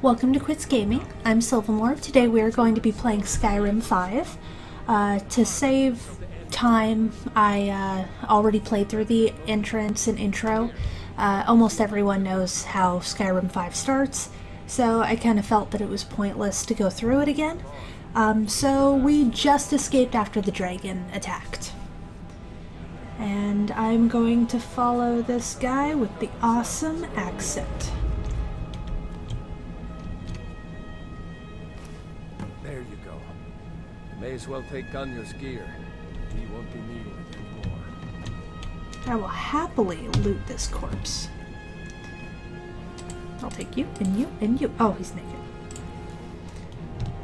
Welcome to Quits Gaming. I'm Silvamord. Today we are going to be playing Skyrim 5. Uh, to save time, I uh, already played through the entrance and intro. Uh, almost everyone knows how Skyrim 5 starts, so I kind of felt that it was pointless to go through it again. Um, so we just escaped after the dragon attacked. And I'm going to follow this guy with the awesome accent. May as well take Gunjar's gear. He won't be needing it anymore. I will happily loot this corpse. I'll take you, and you, and you. Oh, he's naked.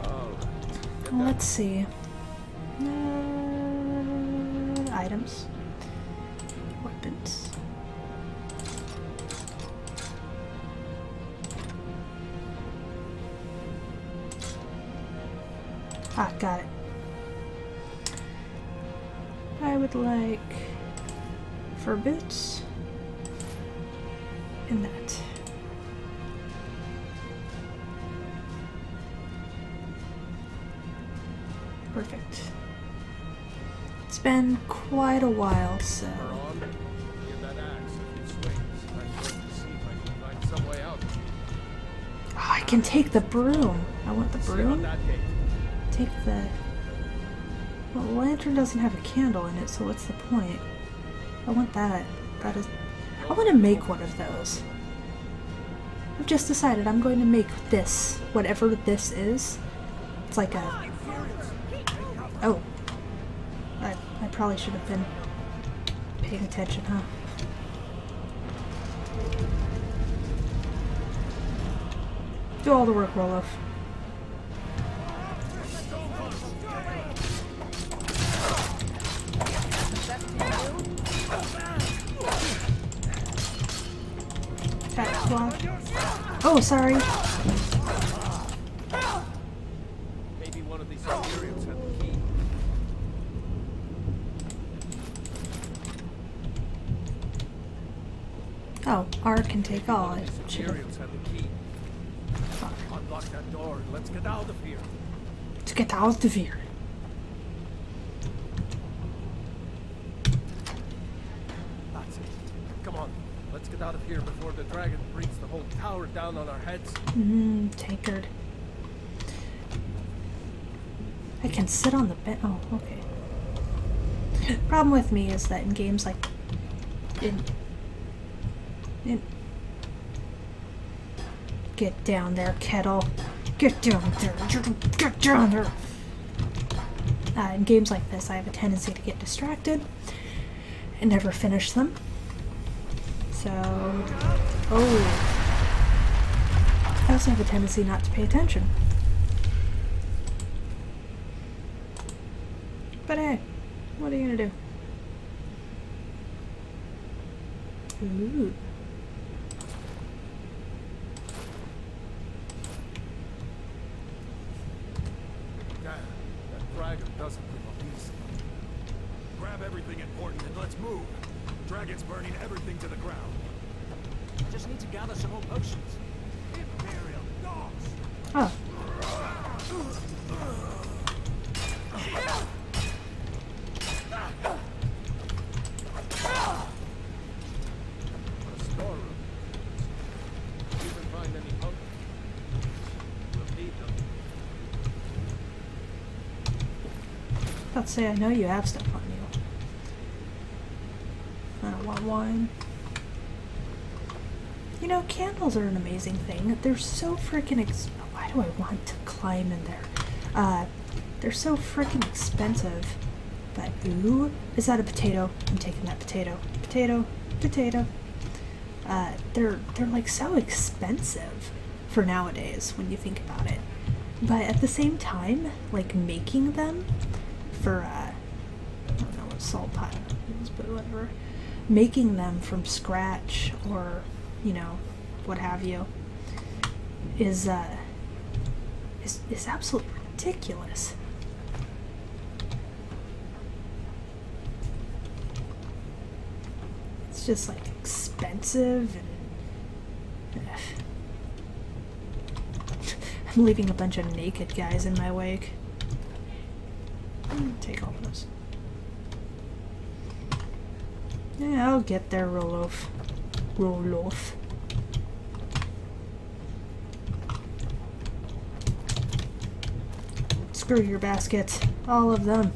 Oh, Let's see. Uh, items. Weapons. Ah, got it. I would like fur boots and that. Perfect. It's been quite a while, so. we're on. Give that axe a few swings. I'm going to see if I can find some way out. Oh, I can take the broom. I want the broom. Take the. Well, the lantern doesn't have a candle in it, so what's the point? I want that. That is. I want to make one of those. I've just decided I'm going to make this, whatever this is. It's like a. Oh. I, I probably should have been paying attention, huh? Do all the work, Ralof. Oh, had the key. Oh, R can take all. I should have. Imperials had the key. Unlock that door let's get out of here. To get out of here. That's it. Come on. Let's get out of here before the dragon brings the whole tower down on our heads. Mmm, tankard. I can sit on the bed. Oh, okay. Problem with me is that in games like in in get down there, kettle. Get down there. Get down there. Uh, in games like this, I have a tendency to get distracted and never finish them. So, oh. I also have a tendency not to pay attention. But hey, what are you gonna do? Ooh. Damn, that dragon doesn't give up. Grab everything important and let's move. Dragon's burning everything to the ground. Just need to gather some more potions. Imperial dogs! To say I know you have stuff on you. I don't want wine. You know, candles are an amazing thing. They're so freaking ex- Why do I want to climb in there? Uh, they're so freaking expensive. But ooh, is that a potato? I'm taking that potato. Potato, potato. Uh, they're they're like so expensive for nowadays when you think about it. But at the same time, like making them for uh, I don't know what salt pot is, but whatever. Making them from scratch or you know what have you is uh is is absolutely ridiculous. It's just like expensive and. I'm leaving a bunch of naked guys in my wake. Take all those. Yeah, I'll get there, Ralof. Ralof. Screw your baskets. All of them.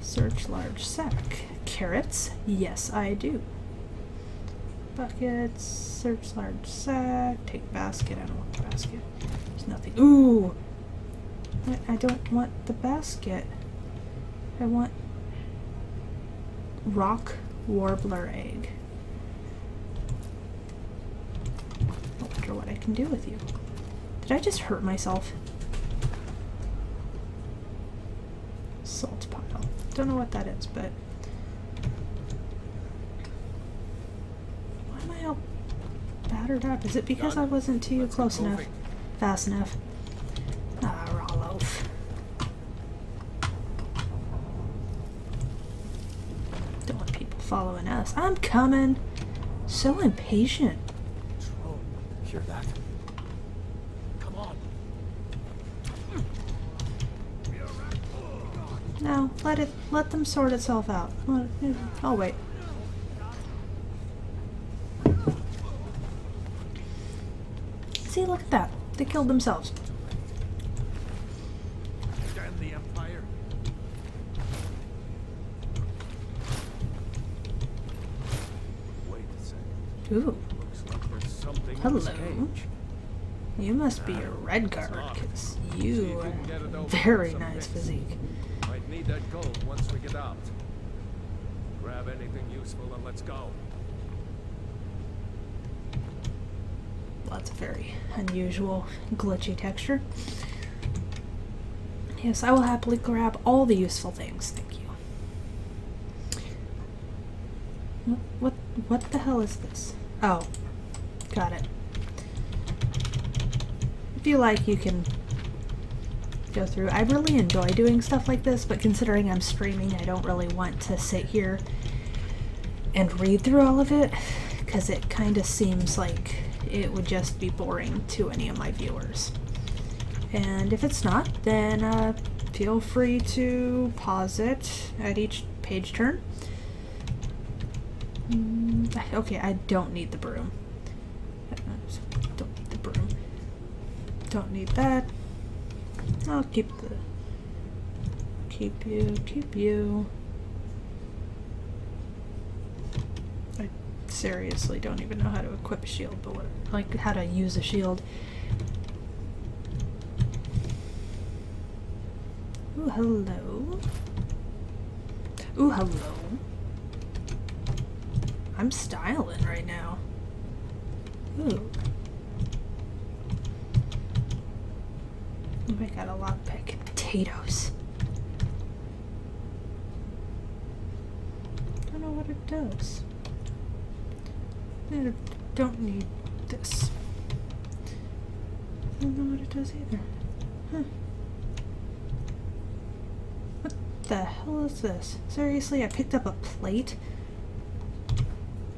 Search large sack. Carrots? Yes, I do. Buckets. Search large sack. Take basket. I don't want the basket. There's nothing. Ooh! I, I don't want the basket. I want rock warbler egg. I wonder what I can do with you. Did I just hurt myself? Salt pile. Don't know what that is, but. Why am I all battered up? Is it because I wasn't to you Let's close enough? Fast enough? I'm coming. So impatient. Drone. Hear that? Come on. No, let it let them sort itself out. I'll wait. See, look at that. They killed themselves. Damn the Empire. Wait a second. Ooh, Looks like there's something in Hello. this cage. you must be a Redguard, because you have a very nice physique. Might need that gold once we get out. Grab anything useful and let's go. That's a very unusual, glitchy texture. Yes, I will happily grab all the useful things. Thank you. What, what the hell is this? Oh, got it. You like, you can go through. I really enjoy doing stuff like this, but considering I'm streaming, I don't really want to sit here and read through all of it because it kind of seems like it would just be boring to any of my viewers. And if it's not, then uh, feel free to pause it at each page turn. Mm, okay, I don't need the broom. Uh, Don't need the broom. Don't need that. I'll keep the. Keep you, keep you. I seriously don't even know how to equip a shield, but what, like how to use a shield. Ooh, hello. Ooh, hello. I'm styling right now. Ooh. Oh I got a lockpick. Potatoes. Don't know what it does. I don't need this. I don't know what it does either. Huh. What the hell is this? Seriously, I picked up a plate?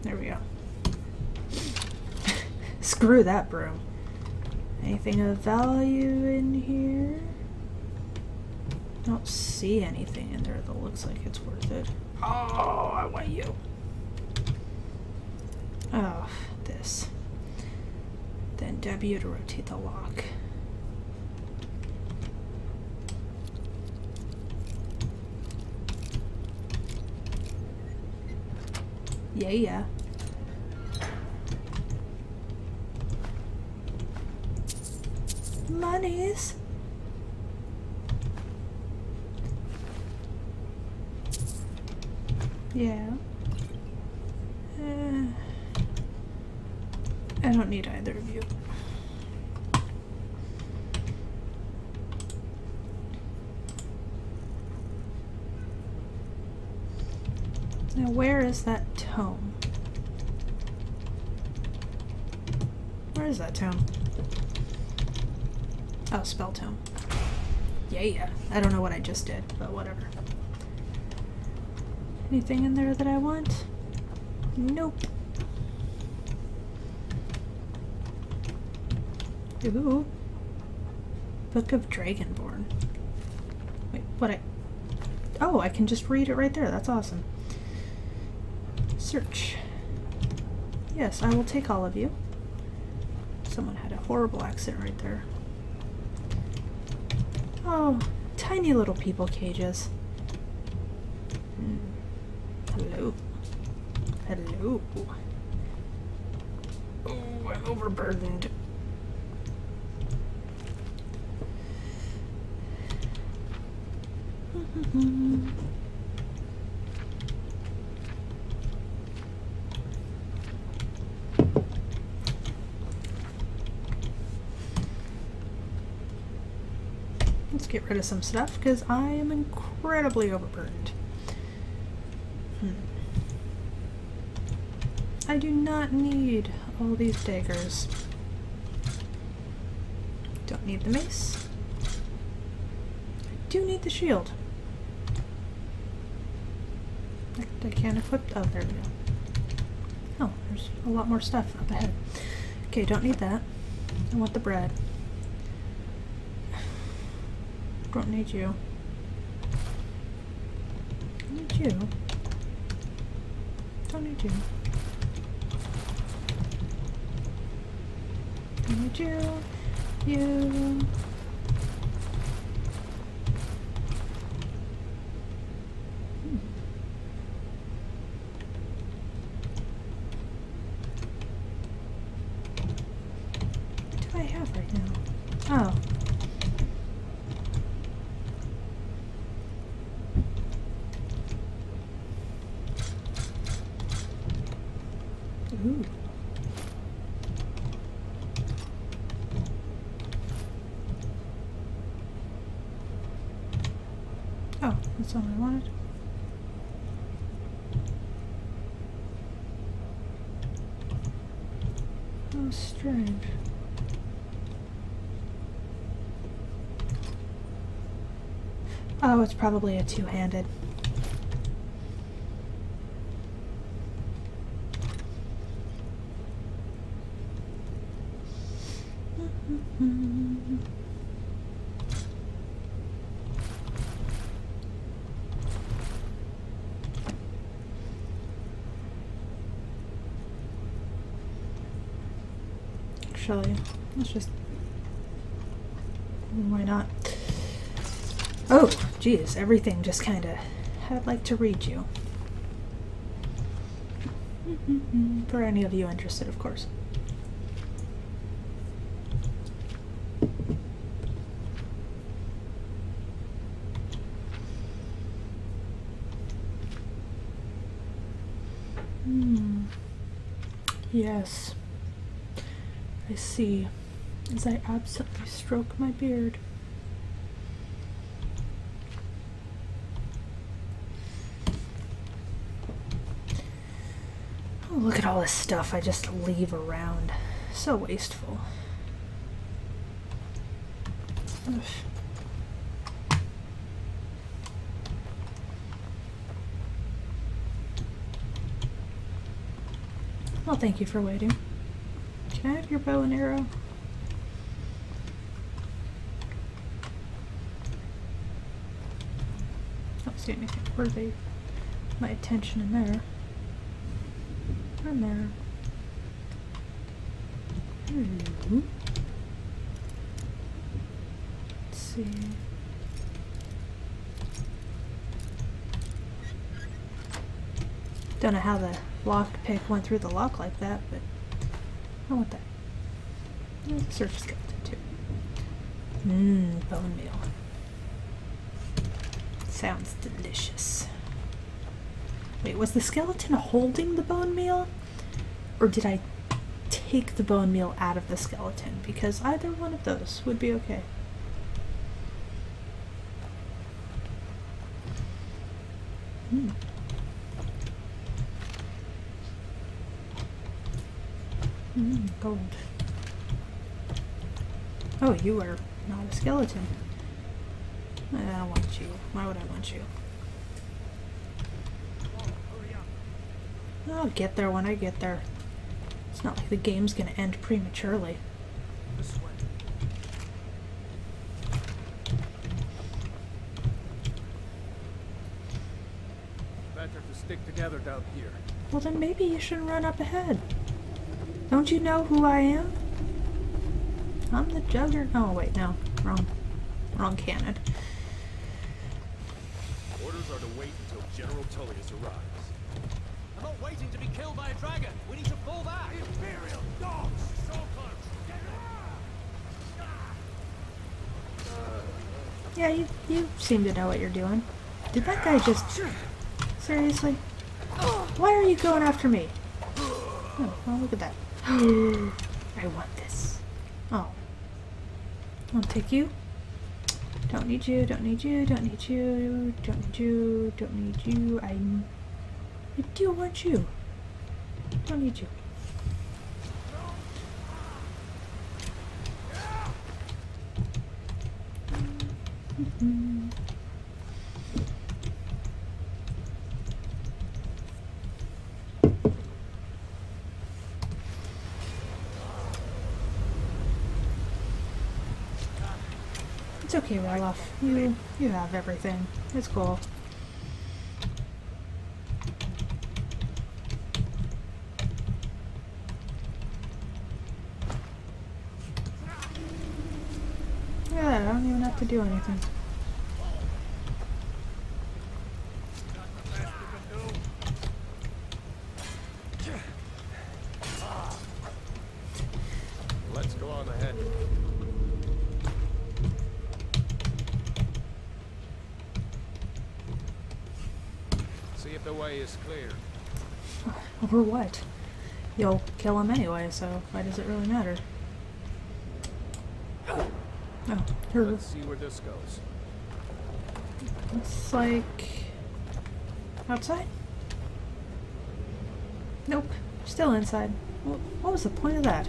There we go. Screw that broom. Anything of value in here? Don't see anything in there that looks like it's worth it. Oh, I want you. Oh, this. Then W to rotate the lock. Yeah, yeah. Monies. Yeah. Uh, I don't need either of you. Now, where is that tome? Where is that tome? Spell tome. Yeah, yeah. I don't know what I just did, but whatever. Anything in there that I want? Nope. Ooh. Book of Dragonborn. Wait, what I... Oh, I can just read it right there. That's awesome. Search. Yes, I will take all of you. Someone had a horrible accent right there. Oh, tiny little people cages. Hello. Hello. Oh, I'm overburdened. get rid of some stuff because I am incredibly overburdened. Hmm. I do not need all these daggers. Don't need the mace. I do need the shield. I, I can't equip. Oh, there we go. Oh, there's a lot more stuff up ahead. Okay, don't need that. I want the bread. Don't need you. I Need you. Don't need you. Don't need you. You. Hmm. What do I have right now? Oh. Ooh. Oh, that's all I wanted. Oh, strange. Oh, it's probably a two-handed. Actually, let's just. Why not? Geez, everything just kind of. I'd like to read you. For any of you interested, of course. Hmm. Yes. I see. As I absently stroke my beard. Stuff I just leave around. So wasteful. Well, thank you for waiting. Can I have your bow and arrow? I Don't see anything worthy my attention in there. In there. Hmm. Let's see. Don't know how the lockpick went through the lock like that, but I want that. Search skeleton too. Mmm, bone meal. Sounds delicious. Wait, was the skeleton holding the bone meal? Or did I take the bone meal out of the skeleton? Because either one of those would be okay. Hmm. Mm, gold. Oh, you are not a skeleton. I don't want you. Why would I want you? I'll get there when I get there. It's not like the game's gonna end prematurely. Better to stick together down here. Well then maybe you shouldn't run up ahead. Don't you know who I am? I'm the juggernaut. Oh wait, no. Wrong. Wrong canon. Orders are to wait until General Tullius arrives. I'm not waiting to be killed by a dragon. We need to pull back. Imperial dogs! So close! Yeah, you, you seem to know what you're doing. Did that guy just... Seriously? Why are you going after me? Oh, well, look at that. I want this. Oh. I'll take you. Don't need you, don't need you, don't need you, don't need you, don't need you. I, I do want you. Don't need you. It's okay, Ralof. You you have everything. It's cool. Yeah, I don't even have to do anything. Let's go on ahead. See if the way is clear. Or what? You'll kill him anyway, so why does it really matter? Oh, her Let's see where this goes. It's like outside. Nope, still inside. What was the point of that?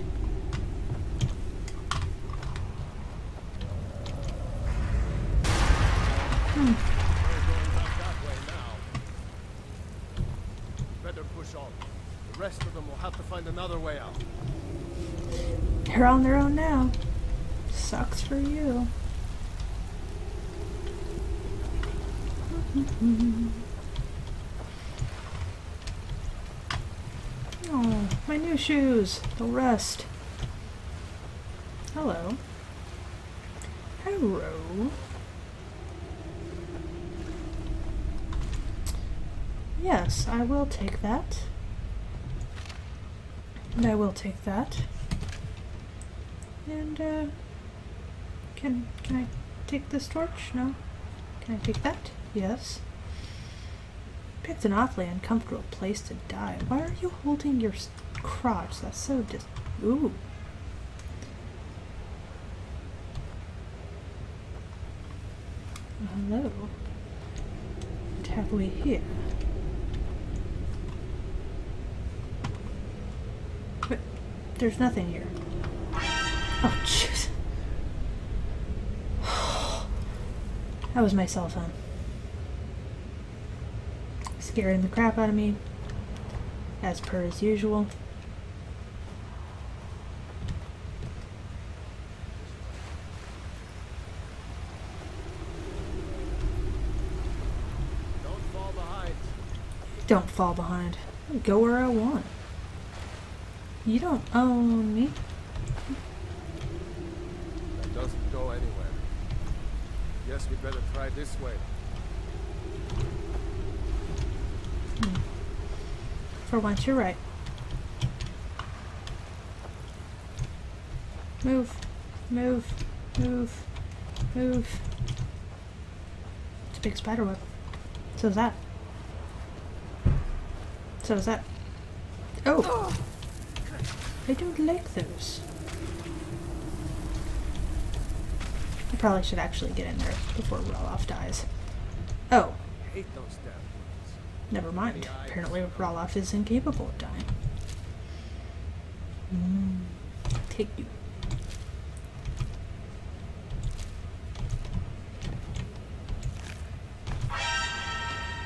Hmm. We're going back that way now. Better push on. The rest of them will have to find another way out. They're on their own now. For you. Oh, my new shoes. They'll rest. Hello. Hello. Yes, I will take that. And I will take that. And uh can can I take this torch? No? Can I take that? Yes. Picked an awfully uncomfortable place to die. Why are you holding your crotch? That's so dis- Ooh. Hello. What have we here? But there's nothing here. Oh, jeez. That was my cell phone. Scaring the crap out of me, as per as usual. Don't fall behind. Go where I want. You don't own me. That doesn't go anywhere. Guess we better try this way. Hmm. For once, you're right. Move, move, move, move. It's a big spider web. So is that. So is that. Oh! oh. I don't like those. Probably should actually get in there before Ralof dies. Oh. Never mind. Apparently, Ralof is incapable of dying. Mm, take you.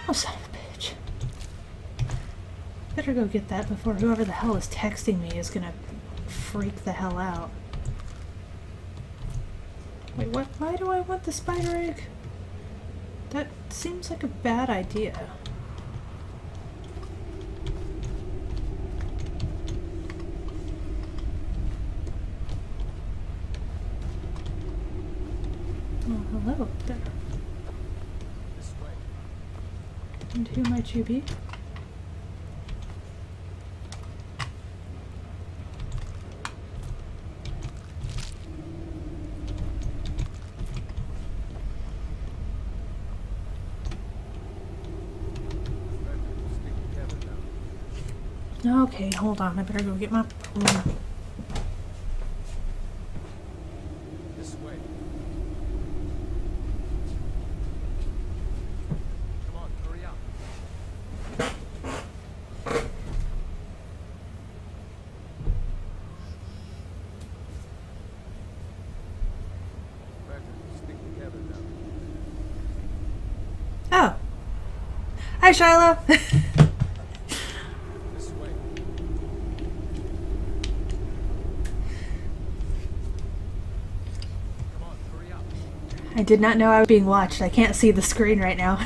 Oh, son of a bitch. Better go get that before whoever the hell is texting me is gonna freak the hell out. Wait, what? Why do I want the spider egg? That seems like a bad idea. Oh, hello up there. And who might you be? Okay, hold on. I better go get my. Mm. This way. Come on, hurry up. Better stick together now. Oh. Hi, Shiloh. This way. Come on, hurry up. I did not know I was being watched. I can't see the screen right now.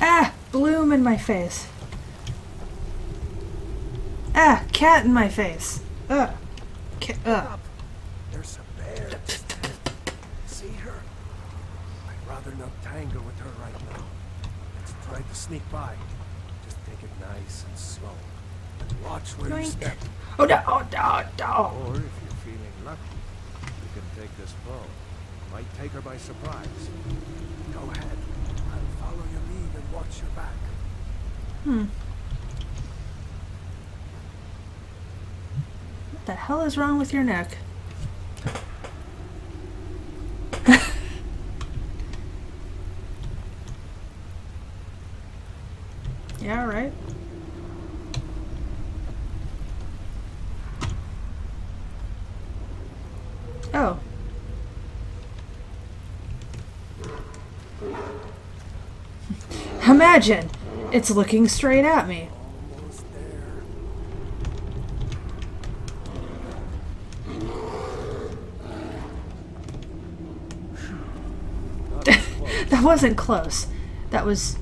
ah, bloom in my face. Ah, cat in my face. Ugh. Ca- ugh. Up. There's some bears. See her? I'd rather not tangle with her right now. Let's try to sneak by. Just take it nice and slow. And watch where you Yoink. step. Oh no! Oh no! No! Or if you're feeling lucky, you can take this bow. Might take her by surprise. Go ahead. I'll follow your lead and watch your back. Hmm. What the hell is wrong with your neck? yeah, right. Oh. Imagine! It's looking straight at me. Almost there. Not as close. That wasn't close. That was.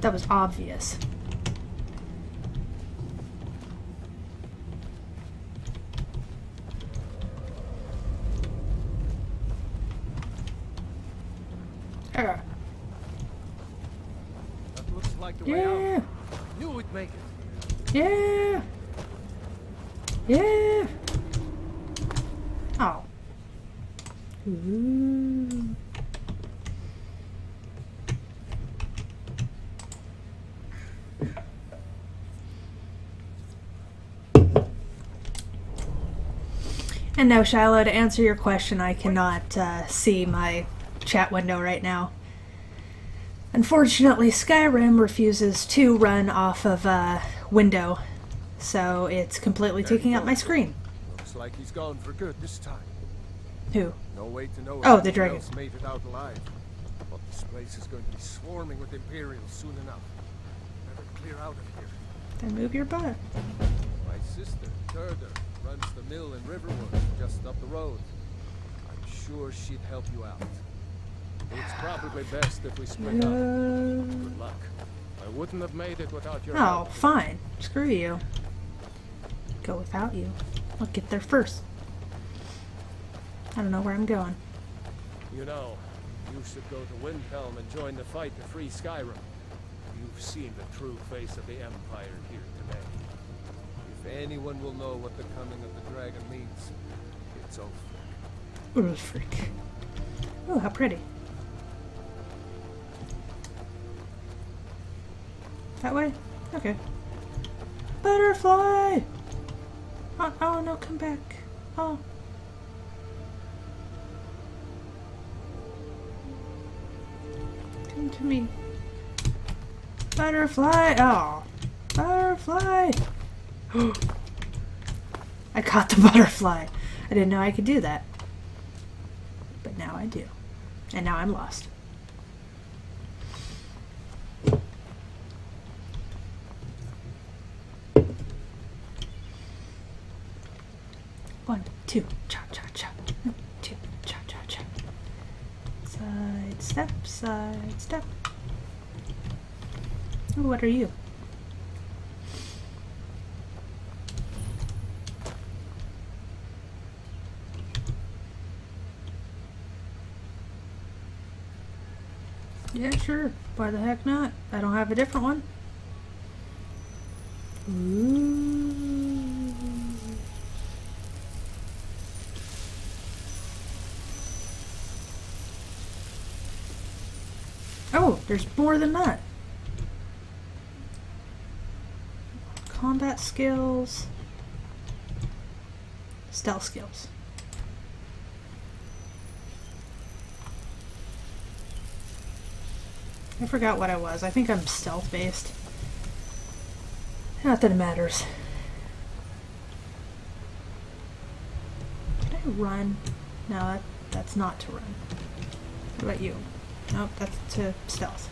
That was obvious. Ugh. That looks like the way Yeah. out. Knew we'd make it. Yeah. Yeah. Oh. Ooh. And no, Shiloh, to answer your question, I cannot uh, see my chat window right now. Unfortunately, Skyrim refuses to run off of a window, so it's completely There taking up my screen. Looks like he's gone for good this time. Who? No way to know Oh, the dragon. made it out alive. But this place is going to be swarming with Imperials soon enough. Better clear out of here. Then move your butt. My sister, Gerdur, runs the mill in Riverwood, just up the road. I'm sure she'd help you out. It's probably best if we split up. Uh, Good luck. I wouldn't have made it without your oh, help. fine. Screw you. Go without you. I'll get there first. I don't know where I'm going. You know, you should go to Windhelm and join the fight to free Skyrim. You've seen the true face of the Empire here today. Anyone will know what the coming of the dragon means, it's Ulfric. Freak. Oh, how pretty. That way? Okay. Butterfly! Oh, oh no, come back. Oh. Come to me. Butterfly! Oh. Butterfly! I caught the butterfly. I didn't know I could do that. But now I do. And now I'm lost. One, two, cha cha cha. Two, cha cha cha. Side step, side step. What are you? Yeah, sure. Why the heck not? I don't have a different one. Ooh. Oh, there's more than that. Combat skills. Stealth skills. I forgot what I was. I think I'm stealth based. Not that it matters. Can I run? No, that, that's not to run. What about you? Nope, that's to stealth.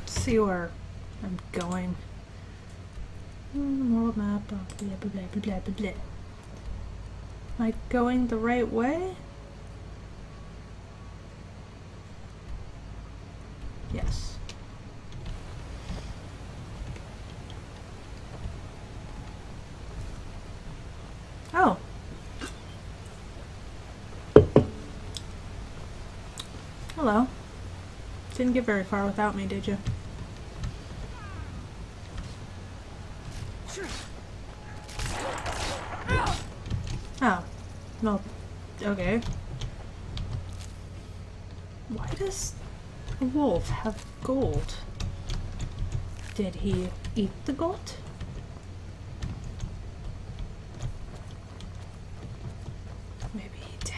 Let's see where I'm going. World map, blah blah blah blah blah blah blah. blah. Am I going the right way? Yes. Oh. Hello. Didn't get very far without me, did you? Oh. Well, okay. Why does a wolf have gold? Did he eat the gold? Maybe he did.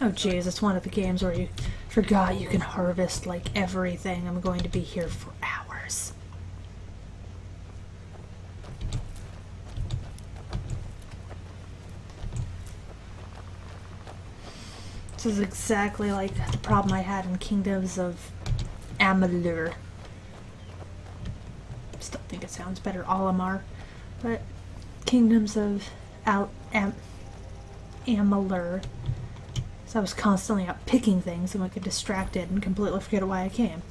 Oh jeez, it's one of the games where you forgot you can harvest like everything. I'm going to be here for hours. This is exactly like the problem I had in Kingdoms of Amalur. I still think it sounds better, Olimar. But Kingdoms of Al- Am- Amalur. So I was constantly out picking things and would get distracted and completely forget why I came.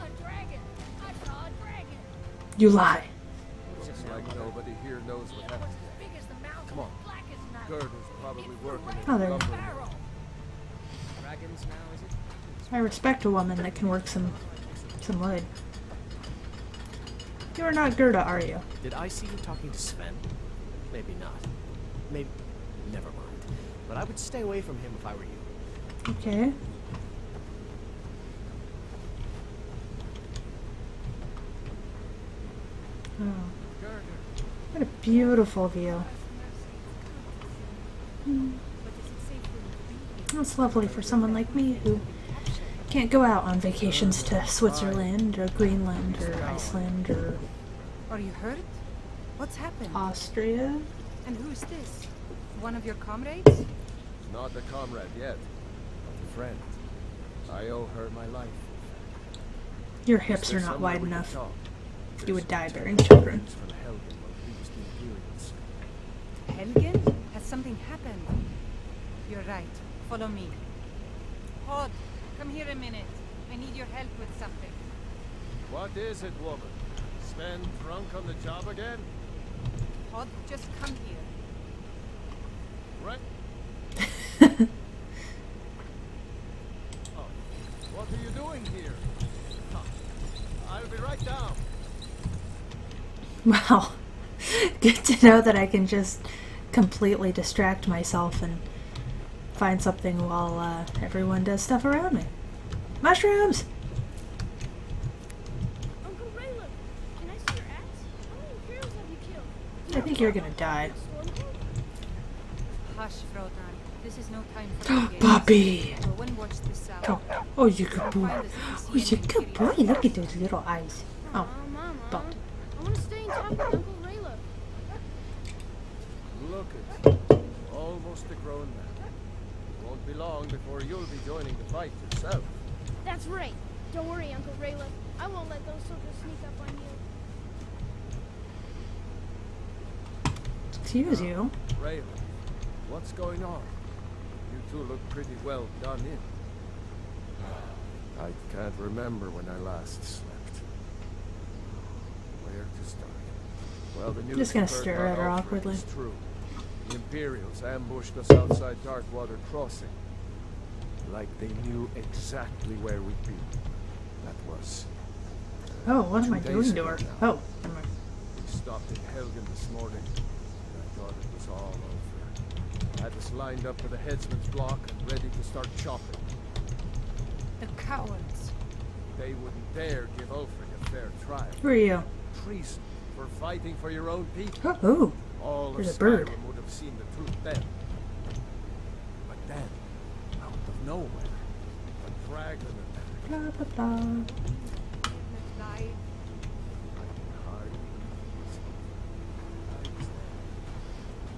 A dragon! I saw a dragon! You lie. Black as night. Gerd is probably working at Oh, the there. lumber mill. Arrow. Dragons now, is it? I respect a woman that can work some some wood. You are not Gerda, are you? Did I see you talking to Sven? Maybe not. Maybe. Never mind. But I would stay away from him if I were you. Okay. Oh, what a beautiful view. Hmm. That's lovely for someone like me who can't go out on vacations to Switzerland or Greenland or Iceland or Are you hurt? What's happened? Austria. and who's this? One of your comrades? Not a comrade yet, but a friend. I owe her my life. Your hips are not wide enough. You would die bearing children. news Helgen while he was the Imperials. Helgen? Has something happened? You're right. Follow me. Hod, come here a minute. I need your help with something. What is it, woman? Sven drunk on the job again? Hod, just come here. Right? oh, what are you doing here? Huh. I'll be right down. Wow. Good to know that I can just completely distract myself and find something while uh, everyone does stuff around me. Mushrooms! Uncle Raylan, can I see your axe? How many Imperials have you killed? I think you're gonna die. Hush, Frodnar. This is no time for. Puppy! Go and watch this out. Oh, oh, you good boy. Find us if Oh, you good boy. Look at those little eyes. Oh, Mama. bumped. I want to stay in top with Uncle. Look at you. Almost a grown man. It won't be long before you'll be joining the fight yourself. That's right. Don't worry, Uncle Ralof. I won't let those soldiers sneak up on you. excuse you. Uh, Ralof, what's going on? You two look pretty well done in. I can't remember when I last slept. Where to start? Well, the news Just gonna I've stare at her awkwardly. True. The Imperials ambushed us outside Darkwater Crossing. Like they knew exactly where we'd be. That was. Oh, what am I doing to ago her? now. Oh, never mind. We stopped in Helgen this morning. I thought it was all over. Had us lined up for the headsman's block and ready to start chopping. The cowards. They wouldn't dare give Ulfric a fair trial. Who are you? Treason for fighting for your own people. Oh, All There's of a bird. Skyrim would have seen the truth then. But then, out of nowhere, a dragon attacked. blah blah blah. I can hardly believe it. I was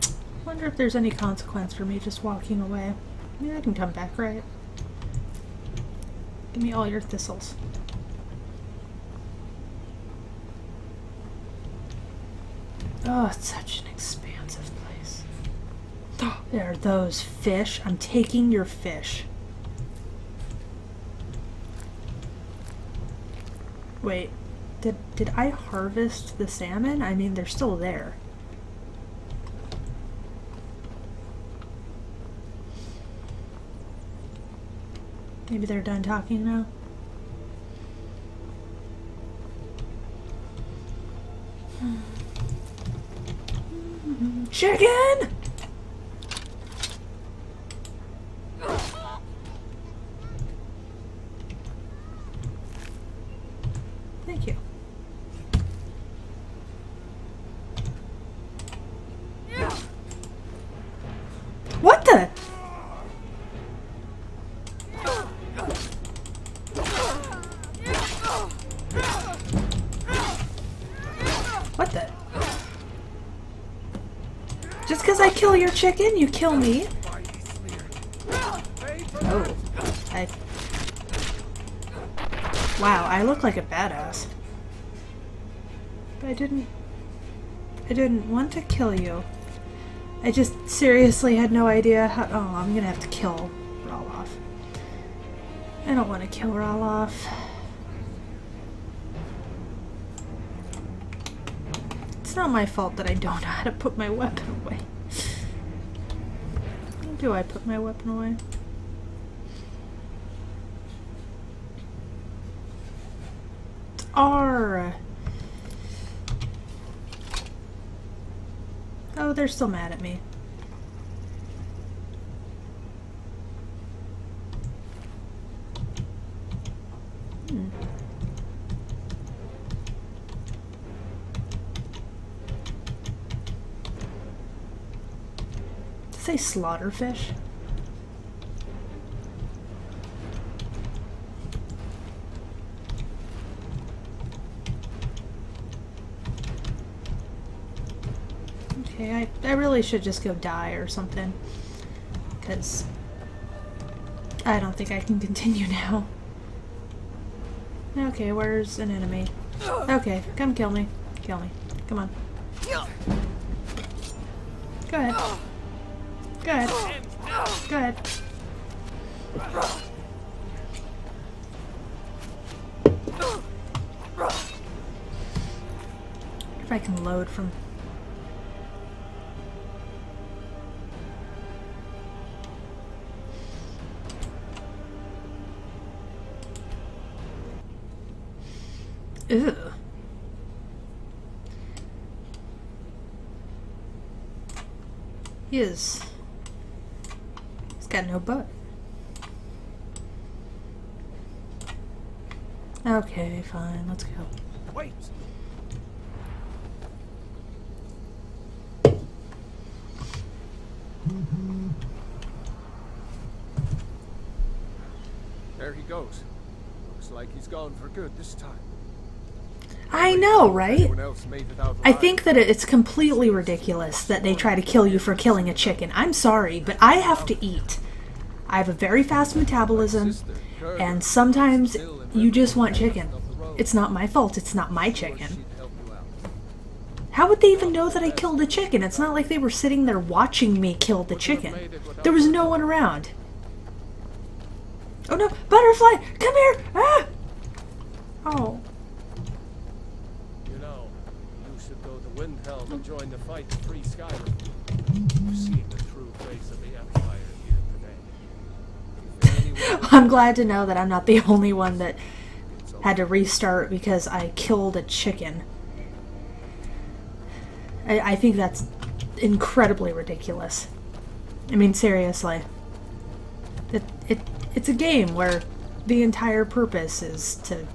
there. Wonder if there's any consequence for me just walking away. Yeah, I can come back, right? Give me all your thistles. Oh, it's such an expansive place. There are those fish. I'm taking your fish. Wait, did did I harvest the salmon? I mean, they're still there. Maybe they're done talking now. Chicken! Because I kill your chicken, you kill me? Oh. I... Wow, I look like a badass. But I didn't... I didn't want to kill you. I just seriously had no idea how... Oh, I'm gonna have to kill Ralof. I don't want to kill Ralof. It's not my fault that I don't know how to put my weapon away. Do I put my weapon away? R. Oh, they're still mad at me. Say slaughterfish? Okay, I, I really should just go die or something. Because I don't think I can continue now. Okay, where's an enemy? Okay, come kill me. Kill me. Come on. Go ahead. Go ahead. Go ahead. If I can load from Ew. He's got no butt. Okay, fine, let's go. Wait! There he goes. Looks like he's gone for good this time. I know, right? I think that it's completely ridiculous that they try to kill you for killing a chicken. I'm sorry, but I have to eat. I have a very fast metabolism, and sometimes you just want chicken. It's not my fault, it's not my chicken. How would they even know that I killed a chicken? It's not like they were sitting there watching me kill the chicken. There was no one around. Oh no, butterfly! Come here! Ah! Oh. You know, you should go the fight to free Skyrim. You've seen the true face of the Empire here today. I'm glad to know that I'm not the only one that had to restart because I killed a chicken. I, I think that's incredibly ridiculous. I mean, seriously. It, it, it's a game where the entire purpose is to.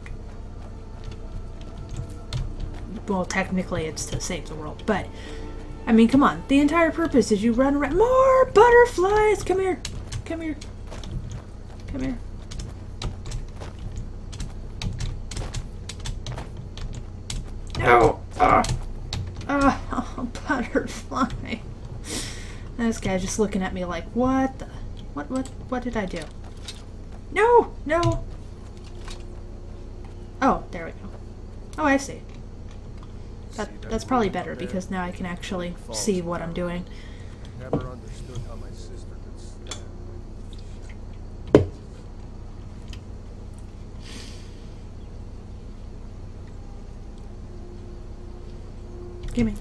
Well, technically it's to save the world, but. I mean, come on. The entire purpose is you run around. More butterflies! Come here! Come here. Come here. No! Ah! Ah! Oh, butterfly. This guy's just looking at me like, what the? What, what, what did I do? No! No! Oh, there we go. Oh, I see. That, that's probably better because now I can actually see what I'm doing. never understood how my sister could stand. Gimme.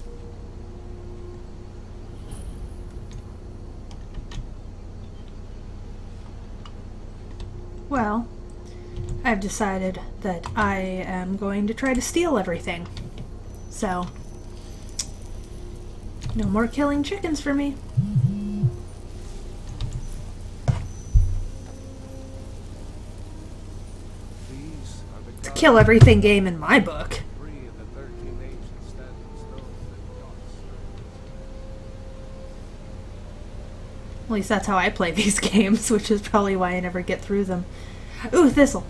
Well, I've decided that I am going to try to steal everything. So, no more killing chickens for me. Are Kill everything game in my book. At least that's how I play these games, which is probably why I never get through them. Ooh, thistle.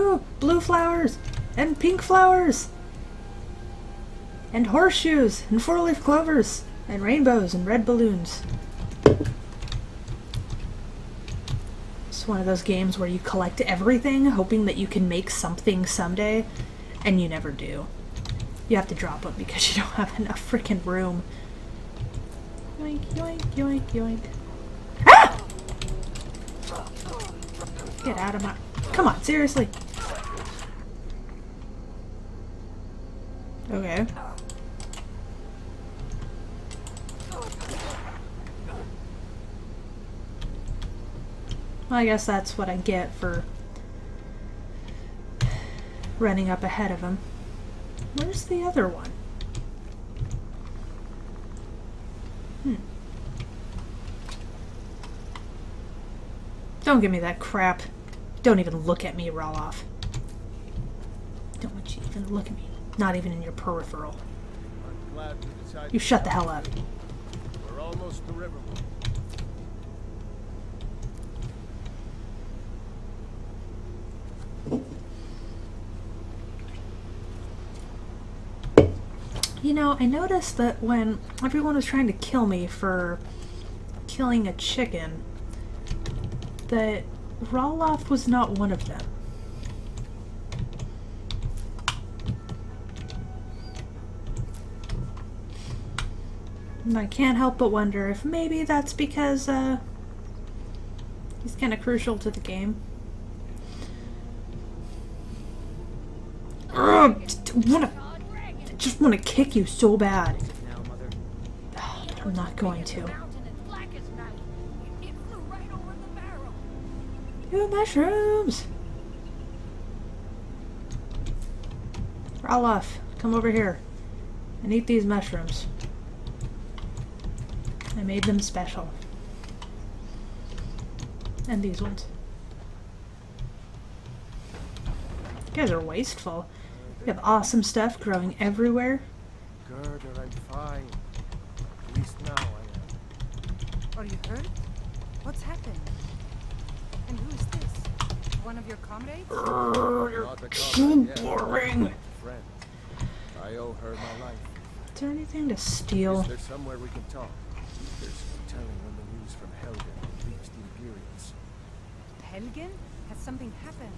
Ooh, blue flowers and pink flowers and horseshoes and four-leaf clovers and rainbows and red balloons. It's one of those games where you collect everything, hoping that you can make something someday, and you never do. You have to drop them because you don't have enough freaking room. Yoink, yoink, yoink, yoink. Ah! Get out of my. Come on, seriously. Okay. Well, I guess that's what I get for running up ahead of him. Where's the other one? Hmm. Don't give me that crap. Don't even look at me, Ralof. Don't want you even look at me. Not even in your peripheral. I'm glad we decided You shut the hell up. we're almost to Riverwood. You know, I noticed that when everyone was trying to kill me for killing a chicken, that Ralof was not one of them. And I can't help but wonder if maybe that's because uh, he's kind of crucial to the game. Wanna, I just want to kick you so bad. But I'm not going to. Ooh, mushrooms! Ralof, come over here and eat these mushrooms. I made them special. And these ones. You guys are wasteful. You have awesome stuff growing everywhere. Gerdur, I'm fine. At least now I am. Are you hurt? What's happened? And who is this? One of your comrades? Not a So comrade boring. but friend. I owe her my life. Is there anything to steal? Is there somewhere we can talk? There's no telling when the news from Helgen will reach the Imperials. Helgen? Has something happened?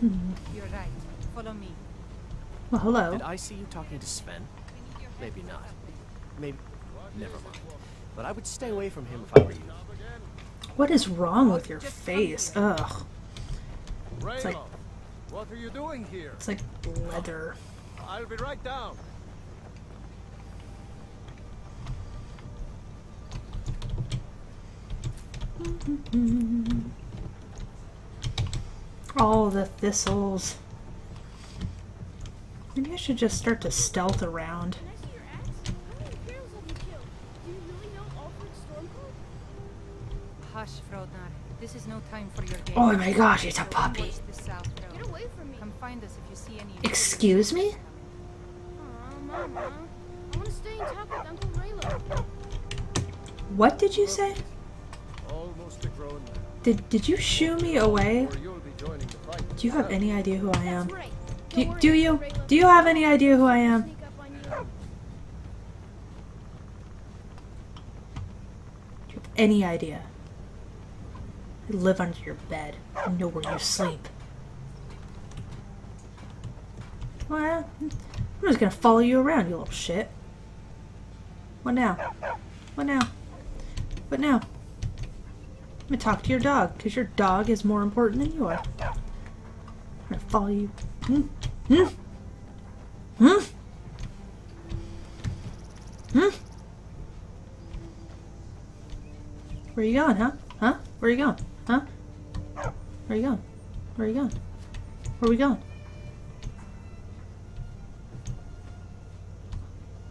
Hmm. You're right. Follow me. Well, hello. Did I see you talking to Sven? Maybe not. Maybe. Never mind. But I would stay away from him if I were you. What is wrong with your face? Ugh. Ralof, like- what are you doing here? It's like leather. I'll be right down. All the thistles. Maybe I should just start to stealth around. Can I see your axe? How many Imperials have you killed? Do you really know Ulfric Stormcloak? Hush, Frodnar. This is no time for your game. Oh my gosh, it's a puppy. towards the south road. Get away from me. Come find us if you see any. Excuse me? Aw, Mama. I want to stay and talk with Uncle Ralof. What did you say? Almost a grown man. Did did you shoo me away? Or you'll be joining the fight. Do you have any idea who I am? Do, Don't worry, do you? Do you have any idea who I am? Sneak up on you. Do you have any idea? I live under your bed. I know where you sleep. Well, I'm just gonna follow you around, you little shit. What now? What now? What now? Talk to your dog, because your dog is more important than you are. I'm gonna follow you. Hmm? Hmm? Hmm? Hmm? Where you going, huh? Huh? Where you going? Huh? Where you going? Where you going? Where we going?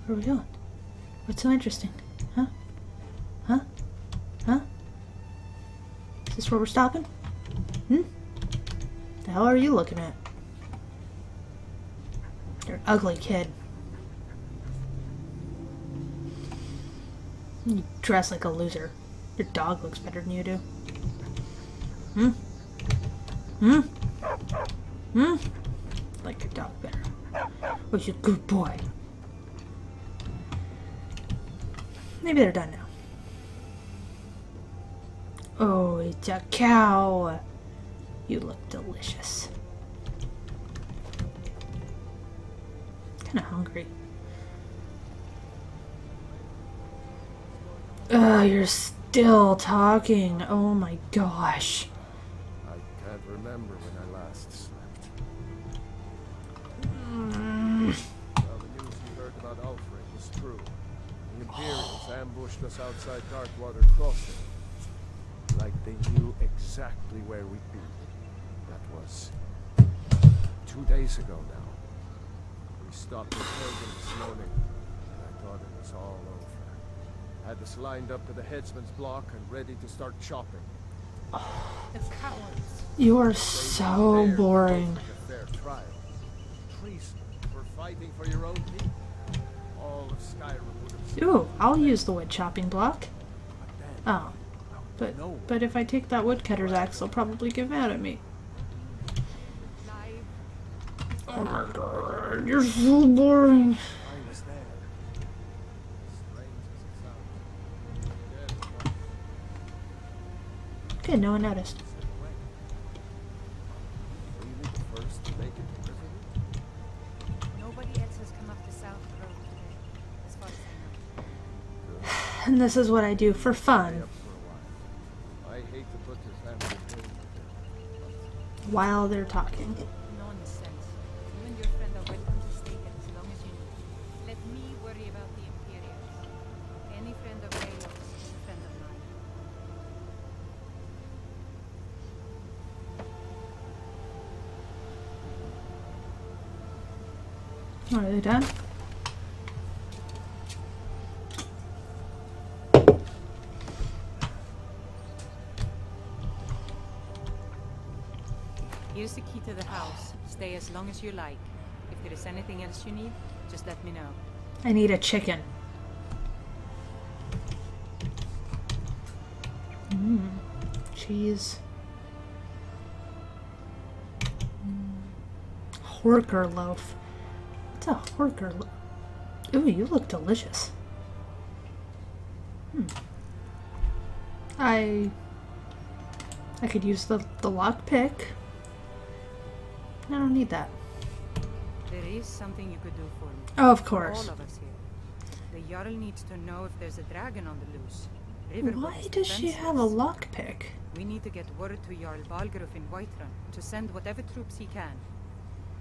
Where we going? What's so interesting? Huh? Huh? Huh? Is this where we're stopping? Hmm? The hell are you looking at? You're an ugly kid. You dress like a loser. Your dog looks better than you do. Hmm? Hmm? Hmm? Like your dog better. Oh, you're a good boy. Maybe they're done now. Oh, it's a cow. You look delicious. Kinda hungry. Ugh, you're still talking. Oh my gosh. I can't remember when I last slept. Mm. Well, the news you heard about Ulfric was true. The Imperials ambushed us outside Darkwater Crossing. Like they knew exactly where we'd be. That was two days ago now. We stopped at Helgen this morning, and I thought it was all over. I Had us lined up to the headsman's block and ready to start chopping. The cowards. You are so boring. to make a fair trial. Treason for fighting for your own people. All of Skyrim would have Ooh, I'll use the wood chopping block. Oh. But No. but if I take that woodcutter's axe, they'll probably get mad at me. Oh my god, you're so boring. I was there. Strange as it sounds. Dead, not Good, no one noticed. set away. Really the first to make it to prison? Nobody else has come up the south road today, as far as I know. And this is what I do for Stay fun while they're talking. Nonsense. You and your friend are welcome to Here's the key to the house. Stay as long as you like. If there is anything else you need, just let me know. I need a chicken. Mmm. Cheese. Mm. Horker loaf. What's a horker loaf? Ooh, you look delicious. Hmm. I I could use the the lock pick. I don't need that. There is something you could do for me. Oh, of course. All of us here. The Jarl needs to know if there's a dragon on the loose. Riverwood Why is does she have a lockpick? We need to get word to Jarl Balgruuf in Whiterun to send whatever troops he can.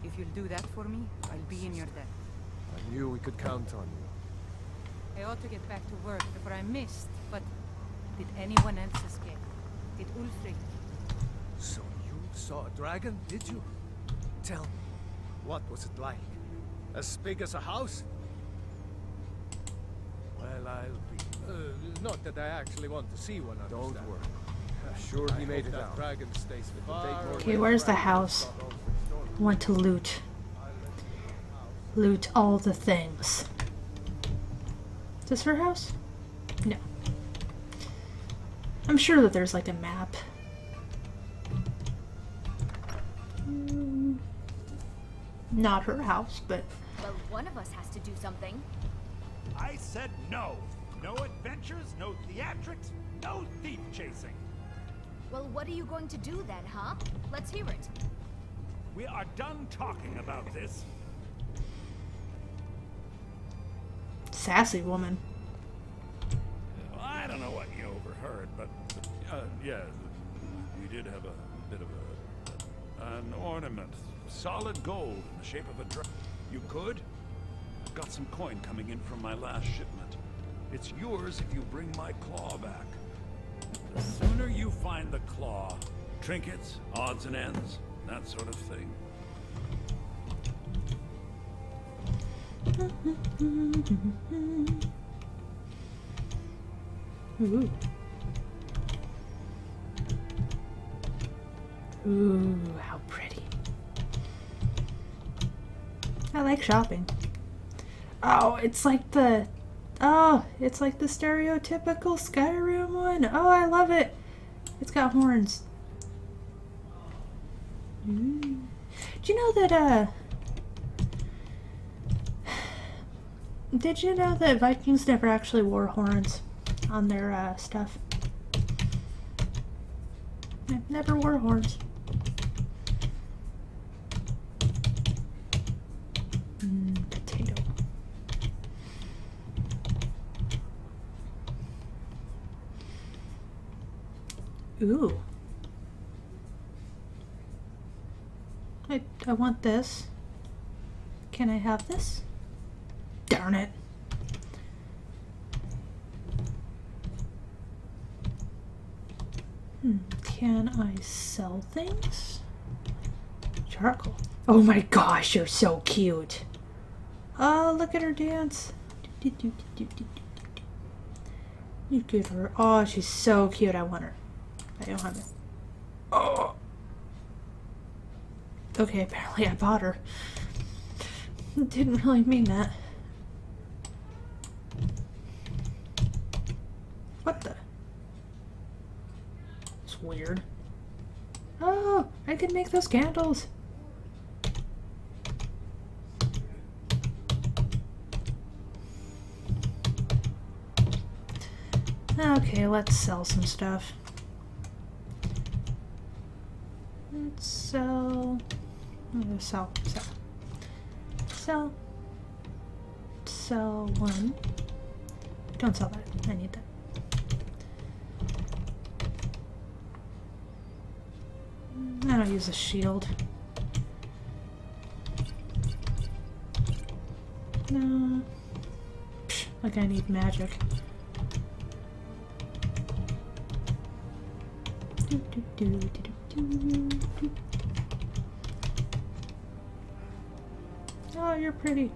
If you'll do that for me, I'll be in your debt. I knew we could count on you. I ought to get back to work before I missed, but did anyone else escape? Did Ulfric? So you saw a dragon, did you? Tell me, what was it like? As big as a house? Well, I'll be... Uh, not that I actually want to see one, Don't worry. Sure he made it out. Dragon stays Okay, where's the house? I want to loot. Loot all the things. Is this her house? No. I'm sure that there's like a map. Not her house, but Well, one of us has to do something. I said no. No adventures, no theatrics, no thief chasing. Well, what are you going to do then, huh? Let's hear it. We are done talking about this. sassy woman. I don't know what you overheard, but uh, yeah, we did have a bit of a an ornament, solid gold in the shape of a dra You could? I've got some coin coming in from my last shipment. It's yours if you bring my claw back. The sooner you find the claw, trinkets, odds and ends, that sort of thing. Ooh. Ooh, how pretty. I like shopping. Oh, it's like the. Oh, it's like the stereotypical Skyrim one. Oh, I love it. It's got horns. Ooh. Do you know that, uh. Did you know that Vikings never actually wore horns on their uh, stuff? Never wore horns. Mm, potato. Ooh. I, I want this. Can I have this? Darn it. Hmm, can I sell things? Charcoal. Oh my gosh, you're so cute. Oh, look at her dance. Look at her. Oh, she's so cute. I want her. I don't have it. Oh. Okay, apparently I bought her. Didn't really mean that. What the? It's weird. Oh, I can make those candles. Okay, let's sell some stuff. Let's sell. Sell, sell, sell, sell one. Don't sell that. I need that. I don't use a shield. No. Psh, like I need magic. Do, do, do. Oh, you're pretty.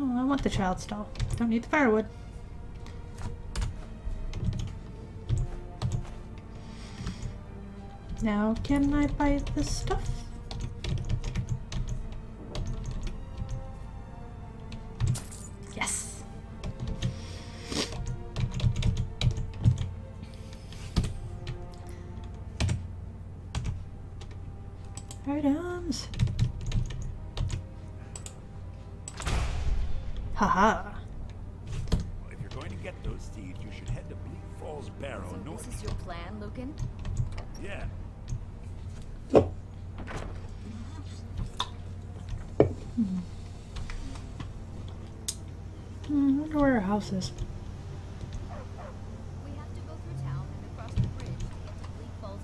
Oh, I want the child doll. Don't need the firewood. Now can I buy the stuff?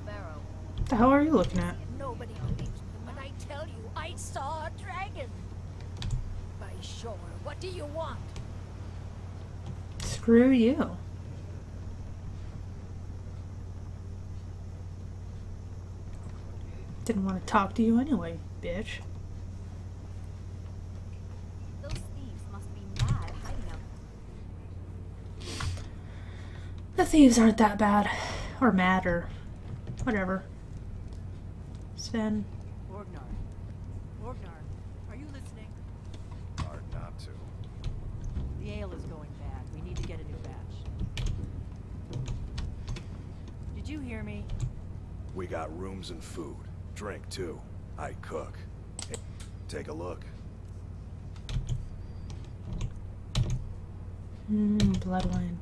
Barrow. What the hell are you looking at? Nobody believes me when I tell you I saw a dragon. By sure, what do you want? Screw you. Didn't want to talk to you anyway, bitch. Those thieves must be mad hiding out. The thieves aren't that bad. Or mad, or whatever. Sven. Borgnar. Borgnar, are you listening? Hard not to. The ale is going bad. We need to get a new batch. Did you hear me? We got rooms and food. Drink, too. I cook. Hey, take a look. Mmm, bloodline.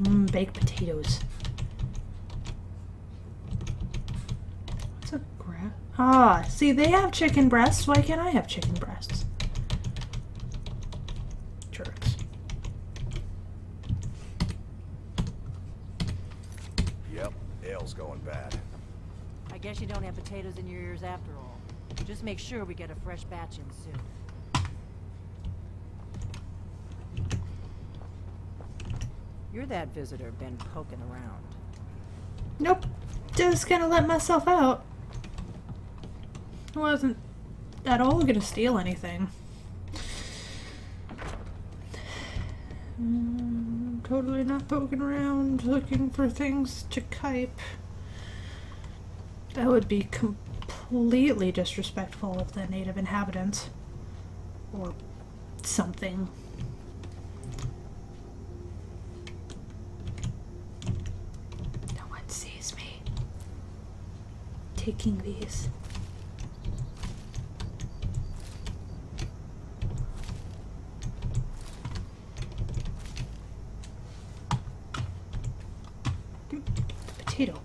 Mmm, baked potatoes. What's a gra- Ah, see, they have chicken breasts. Why can't I have chicken breasts? Jerks. Yep, ale's going bad. I guess you don't have potatoes in your ears after all. Just make sure we get a fresh batch in soon. You're that visitor been poking around. Nope. Just gonna let myself out. I wasn't at all gonna steal anything. Mm, totally not poking around looking for things to kype. That would be completely disrespectful of the native inhabitants. Or something. No one sees me. Taking these. Potato.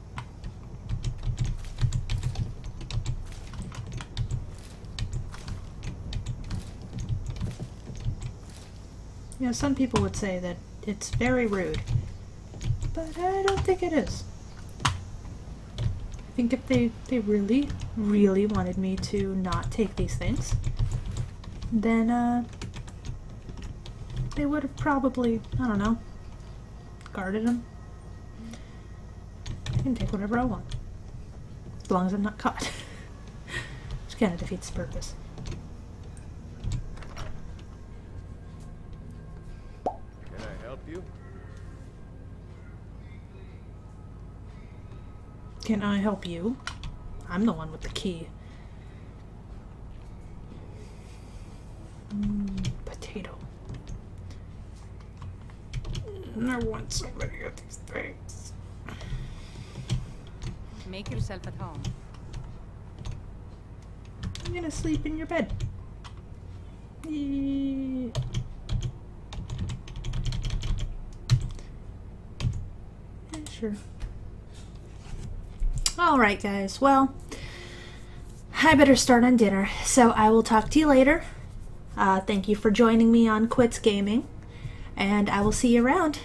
You know, some people would say that it's very rude, but I don't think it is. I think if they, they really, really wanted me to not take these things, then uh, they would have probably, I don't know, guarded them. I can take whatever I want, as long as I'm not caught. Which kind of defeats the purpose. Can I help you? I'm the one with the key. Mm, potato. Mm, I want so many of these things. Make yourself at home. I'm gonna sleep in your bed. Yeah. Yeah, sure. Alright, guys. Well, I better start on dinner. So I will talk to you later. Uh, thank you for joining me on Quits Gaming. And I will see you around.